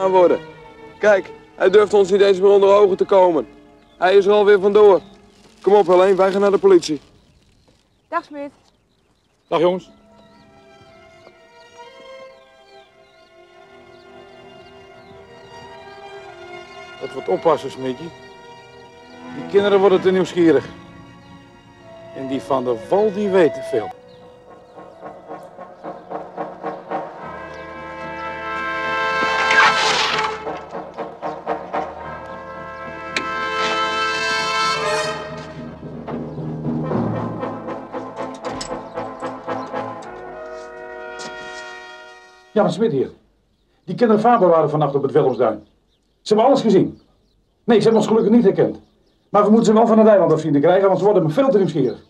aan worden. Kijk, hij durft ons niet eens meer onder ogen te komen. Hij is er alweer vandoor. Kom op, Helene, wij gaan naar de politie. Dag Smit. Dag jongens. Het wordt oppassen, Smitje. Die kinderen worden te nieuwsgierig. En die van de Val, die weten veel. Ja, maar Smit hier. Die kinderen vader waren vannacht op het Willemsduin. Ze hebben alles gezien. Nee, ze hebben ons gelukkig niet herkend. Maar we moeten ze wel van het eiland af krijgen, want ze worden me veel te nieuwsgierig.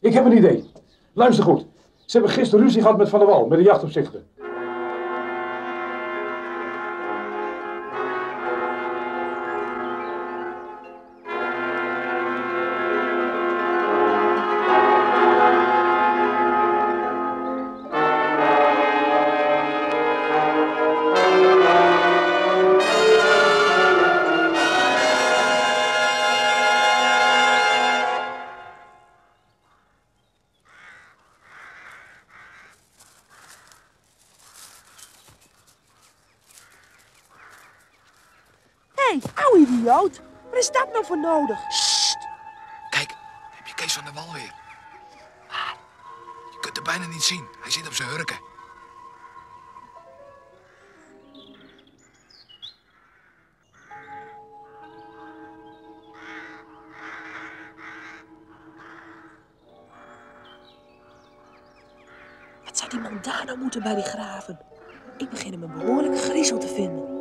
Ik heb een idee. Luister goed. Ze hebben gisteren ruzie gehad met Van der Wal, met de jachtopzichter. Ouwe idioot. Wat is dat nou voor nodig? Kijk, heb je Kees van der Wal weer. Ah, Je kunt hem bijna niet zien. Hij zit op zijn hurken. Wat zou die man daar nou moeten bij die graven? Ik begin hem een behoorlijke griezel te vinden.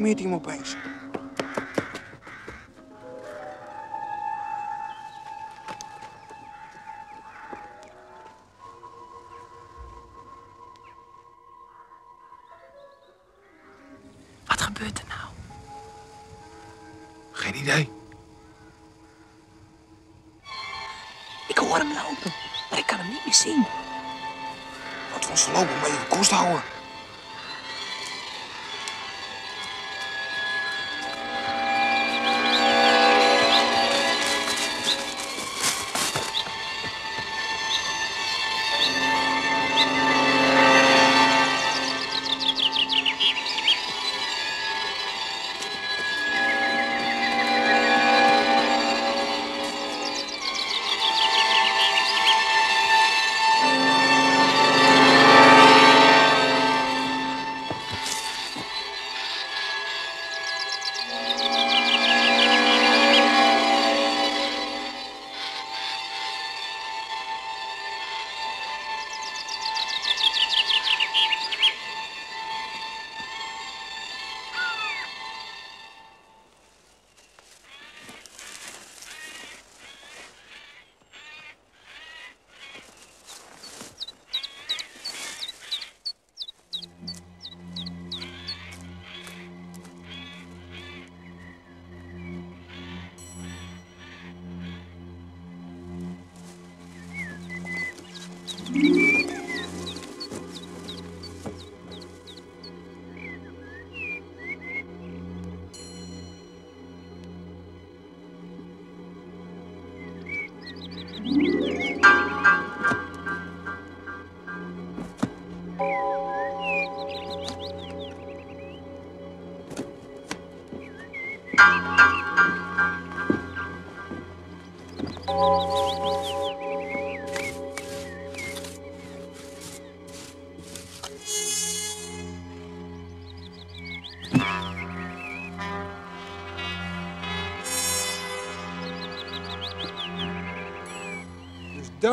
Smeert hij hem opeens. Wat gebeurt er nou? Geen idee. Ik hoor hem lopen, maar ik kan hem niet meer zien. Laten we ons voorlopig maar even koest houden.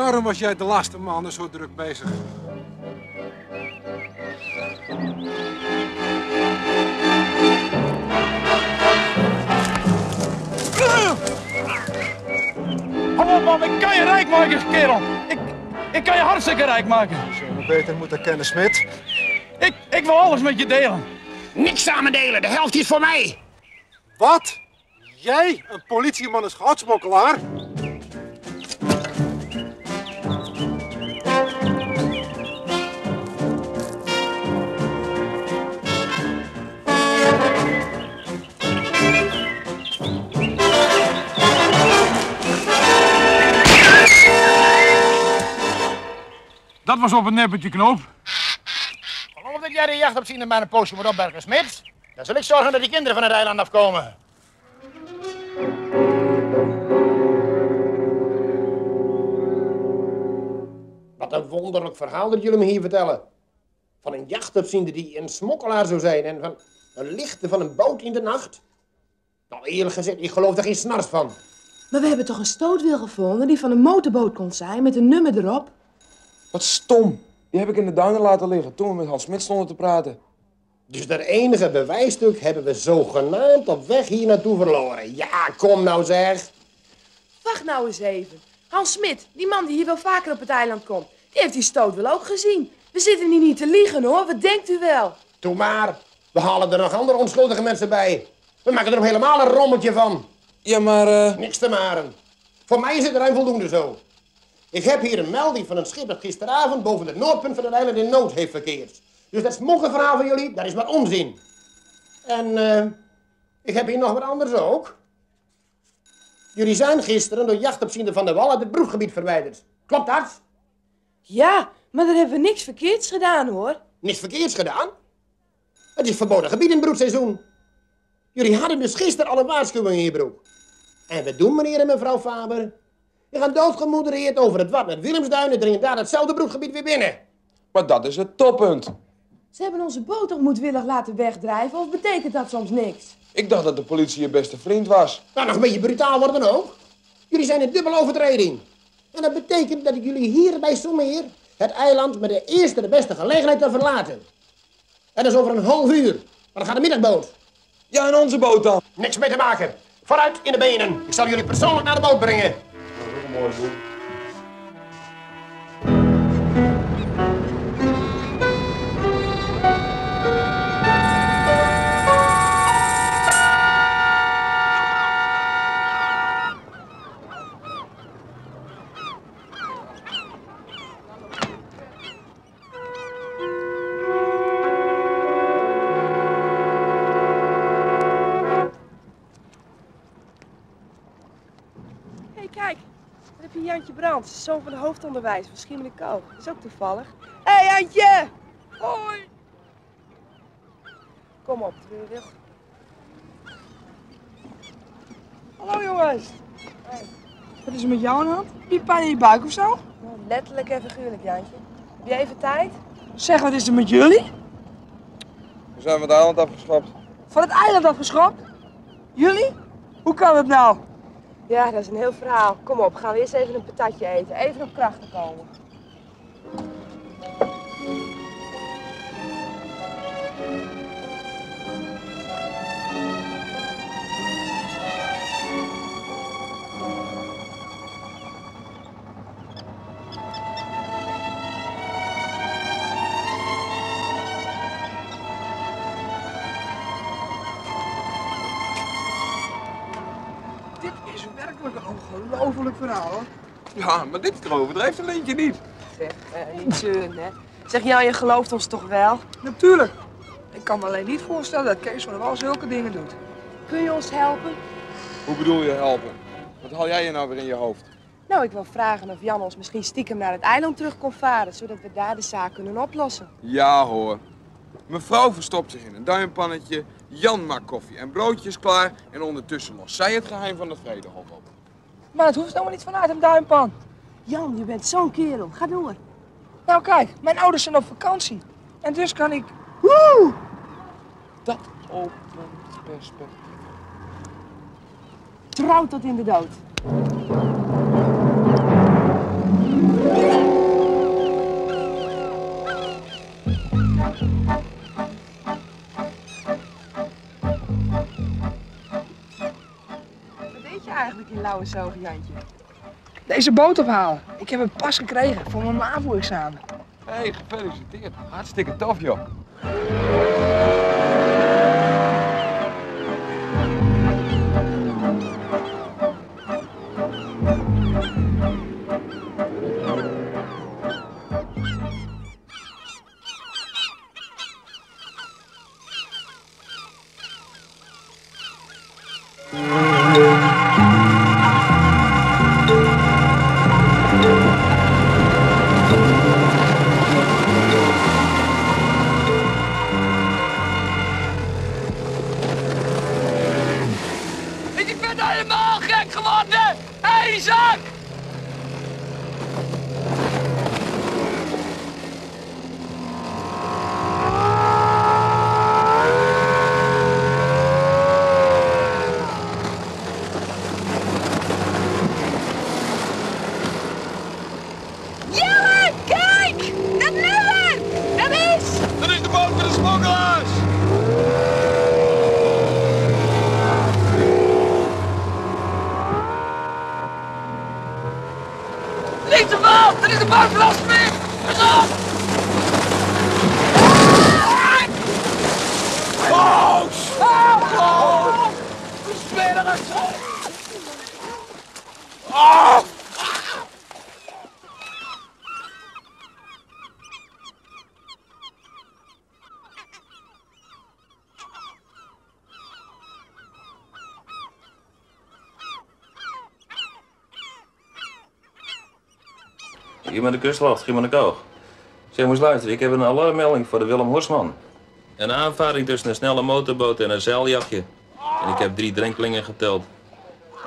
Daarom was jij de laatste maanden zo druk bezig. Hou op man, ik kan je rijk maken, kerel. Ik, ik kan je hartstikke rijk maken. Zou je beter moeten kennen, Smit. Ik, ik wil alles met je delen. Niks samen delen, de helft is voor mij. Wat? Jij, een politieman, is goudsmokkelaar? Op een nippertje knoop. Geloof dat jij de jacht op zien en mijn een poosje moet opbergen, Smits? Dan zal ik zorgen dat die kinderen van het eiland afkomen. Wat een wonderlijk verhaal dat jullie me hier vertellen. Van een jachtopziender die een smokkelaar zou zijn en van een lichte van een boot in de nacht. Nou, eerlijk gezegd, ik geloof er geen snars van. Maar we hebben toch een stootwiel gevonden die van een motorboot kon zijn met een nummer erop? Wat stom. Die heb ik in de duinen laten liggen toen we met Hans Smit stonden te praten. Dus dat enige bewijsstuk hebben we zogenaamd op weg hier naartoe verloren. Ja, kom nou zeg. Wacht nou eens even. Hans Smit, die man die hier wel vaker op het eiland komt, die heeft die stootwiel ook gezien. We zitten hier niet te liegen hoor, wat denkt u wel? Doe maar. We halen er nog andere onschuldige mensen bij. We maken er nog helemaal een rommeltje van. Ja, maar eh, Niks te maren. Voor mij is het ruim voldoende zo. Ik heb hier een melding van een schip dat gisteravond boven het noordpunt van het eiland in nood heeft verkeerd. Dus dat smokkelverhaal van jullie, dat is maar onzin. En eh, ik heb hier nog wat anders ook. Jullie zijn gisteren door jachtopziender van de Wal uit het broedgebied verwijderd. Klopt dat? Ja, maar daar hebben we niks verkeerds gedaan hoor. Niks verkeerds gedaan. Het is verboden gebied in het broedseizoen. Jullie hadden dus gisteren al een waarschuwing in je broek. En we doen, meneer en mevrouw Faber. Je gaat doodgemoedereerd over het wat met Willemsduin en dringen daar hetzelfde broedgebied weer binnen. maar dat is het toppunt. Ze hebben onze boot toch moedwillig laten wegdrijven of betekent dat soms niks? Ik dacht dat de politie je beste vriend was. Nou, nog een beetje brutaal worden ook. Jullie zijn een dubbele overtreding. En dat betekent dat ik jullie hier bij Sommeer het eiland met de eerste de beste gelegenheid te verlaten. En dat is over een half uur. Maar dan gaat de middagboot. Ja, en onze boot dan. Niks mee te maken. Vooruit in de benen. Ik zal jullie persoonlijk naar de boot brengen. Hé, Zoon van de hoofdonderwijzer van Schiermonnikoog. Dat is ook toevallig. Hé, hey, Jantje! Hoi! Kom op, treurig. Hallo jongens. Wat is er met jou aan de hand? Heb je pijn in je buik of zo? Nou, letterlijk en figuurlijk, Jantje. Heb je even tijd? Zeg, wat is er met jullie? We zijn van het eiland afgeschopt. Van het eiland afgeschopt? Jullie? Hoe kan het nou? Ja, dat is een heel verhaal. Kom op, gaan we eerst even een patatje eten. Even op krachten komen. Ongelofelijk verhaal hoor. Ja, maar dit keer overdrijft een lintje niet. Zeg, eh, niet zeuren, hè. Zeg, Jan, je gelooft ons toch wel? Natuurlijk. Ik kan me alleen niet voorstellen dat Kees van der Wal zulke dingen doet. Kun je ons helpen? Hoe bedoel je helpen? Wat haal jij je nou weer in je hoofd? Nou, ik wil vragen of Jan ons misschien stiekem naar het eiland terug kon varen, zodat we daar de zaak kunnen oplossen. Ja hoor. Mevrouw verstopt zich in een duimpannetje. Jan maakt koffie en broodjes klaar. En ondertussen lost zij het geheim van de Vredehof op. Maar het hoeft helemaal niet vanuit een duimpan. Jan, je bent zo'n kerel. Ga door. Nou kijk, mijn ouders zijn op vakantie. En dus kan ik... Dat opent perspectief. Trouw tot in de dood. Eigenlijk in Lauwersoog, Jantje? Deze boot ophalen. Ik heb het pas gekregen voor mijn MAVO-examen. Hé, hey, gefeliciteerd. Hartstikke tof joh. Hier met de kustwacht, Schiermonnikoog. Zeg, moest luisteren, ik heb een alarmmelding voor de Willem Horsman. Een aanvaring tussen een snelle motorboot en een zeiljachtje. En ik heb drie drenkelingen geteld.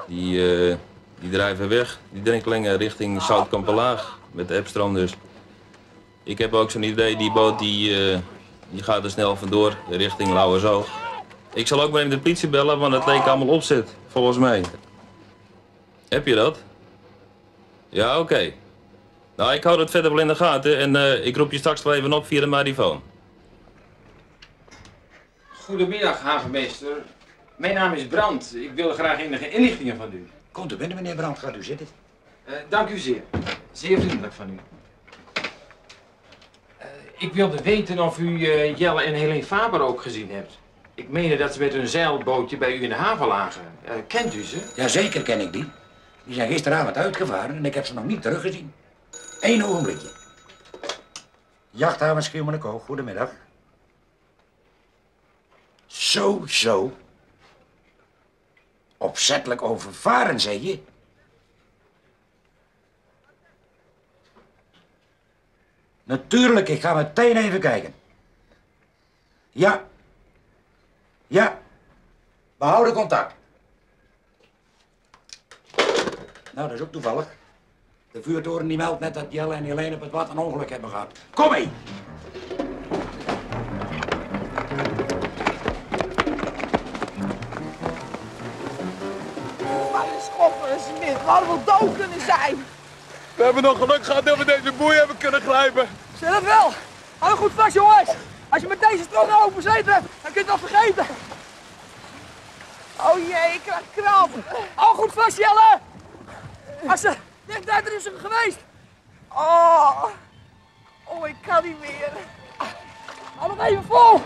Die, eh, die drijven weg, die drenkelingen richting Zoutkamperlaag. Met de Epstroom dus. Ik heb ook zo'n idee, die boot die, eh, die gaat er snel vandoor richting Lauwersoog. Ik zal ook maar even de politie bellen, want het leek allemaal opzet, volgens mij. Heb je dat? Ja, oké. Nou, ik hou het verder wel in de gaten en eh, ik roep je straks wel even op via de marifoon. Goedemiddag, havenmeester. Mijn naam is Brand. Ik wil graag enige inlichtingen van u. Komt u binnen, meneer Brand. Gaat u zitten. Eh, dank u zeer. Zeer vriendelijk van u. Eh, ik wilde weten of u eh, Jelle en Helene Faber ook gezien hebt. Ik meende dat ze met hun zeilbootje bij u in de haven lagen. Eh, kent u ze? Jazeker ken ik die. Die zijn gisteravond uitgevaren en ik heb ze nog niet teruggezien. Eén ogenblikje. Jachthaven Schiermonnikoog, goedemiddag. Zo, zo. Opzettelijk overvaren, zeg je? Natuurlijk, ik ga meteen even kijken. Ja. Ja. We houden contact. Nou, dat is ook toevallig. De vuurtoren die meldt net dat Jelle en Helene op het wat een ongeluk hebben gehad. Kom mee! Smit, we hadden wel dood kunnen zijn. We hebben nog geluk gehad dat we deze boei hebben kunnen grijpen. Zelf wel. Hou goed vast, jongens. Als je met deze stroom open zitten, dan kun je het wel vergeten. Oh jee, ik krijg kramp. Hou goed vast, Jelle. Als ze dichtbij er is er geweest. Oh. Oh, ik kan niet meer. Hou nog even vol.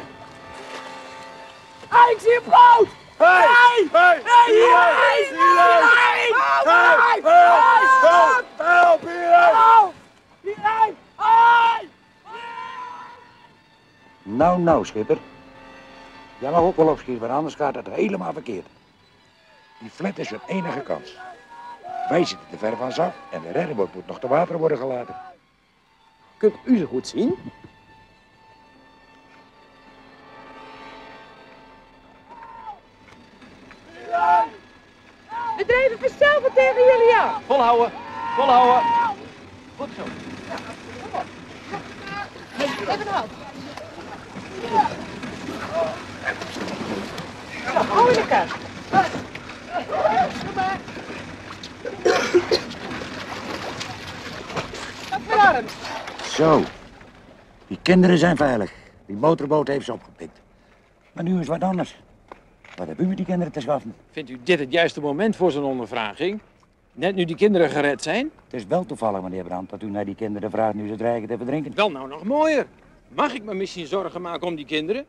Ah, ik zie een boot. Hey, Hey! hey, Hey! help, help, help! Nou, nou, schipper. Jij mag ook wel opschieten, want anders gaat het helemaal verkeerd. Die flat is hun enige kans. Wij zitten te ver van zaf en de redderboot moet nog te water worden gelaten. Kunt u ze goed zien? Volhouden, volhouden. Goed zo. Even een hand. Hou in elkaar. Voor arm? Zo. Die kinderen zijn veilig. Die motorboot heeft ze opgepikt. Maar nu is wat anders. Wat hebben u met die kinderen te schaffen? Vindt u dit het juiste moment voor zo'n ondervraging? Net nu die kinderen gered zijn? Het is wel toevallig, meneer Brandt, dat u naar die kinderen vraagt nu ze dreigen te verdrinken. Wel nou nog mooier. Mag ik me misschien zorgen maken om die kinderen?